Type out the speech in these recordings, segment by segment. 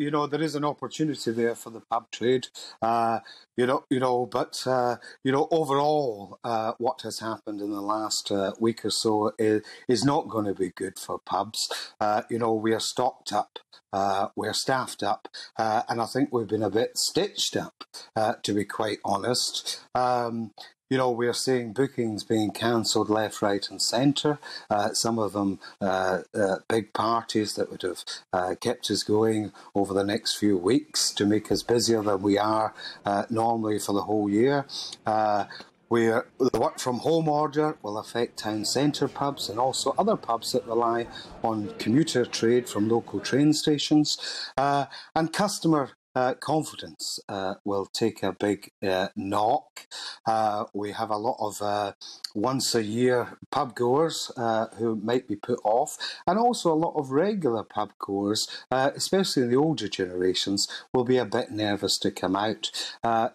you know, there is an opportunity there for the pub trade. Uh, you know, you know, but uh, you know, overall, uh, what has happened in the last uh, week or so is, is not going to be good for pubs. Uh, you know, we are stocked up, uh, we're staffed up, and I think we've been a bit stitched up, to be quite honest. Um, you know, we're seeing bookings being cancelled left, right, and centre. Uh, some of them uh, uh, big parties that would have uh, kept us going over the next few weeks to make us busier than we are uh, normally for the whole year. Uh, where the work from home order will affect town centre pubs and also other pubs that rely on commuter trade from local train stations. And customer uh, confidence uh, will take a big uh, knock. Uh, we have a lot of uh, once a year pub goers uh, who might be put off, and also a lot of regular pub goers, especially in the older generations, will be a bit nervous to come out.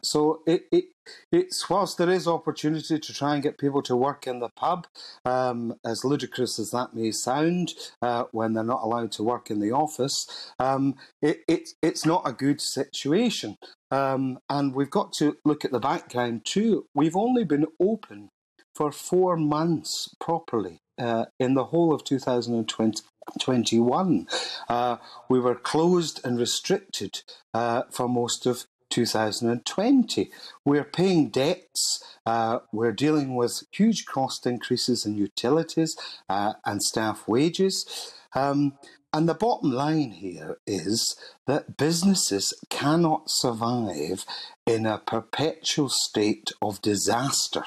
so it, it it's whilst there is opportunity to try and get people to work in the pub, um, as ludicrous as that may sound, uh, when they're not allowed to work in the office, um, it, it, it's not a good situation. Um, and we've got to look at the background too. We've only been open for four months properly uh, in the whole of 2021. Uh, we were closed and restricted uh, for most of 2020. We're paying debts, uh, we're dealing with huge cost increases in utilities uh, and staff wages. Um, and the bottom line here is that businesses cannot survive in a perpetual state of disaster.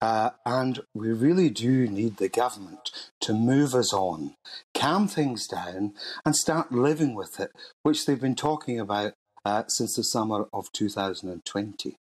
Uh, and we really do need the government to move us on, calm things down, and start living with it, which they've been talking about uh, since the summer of 2020.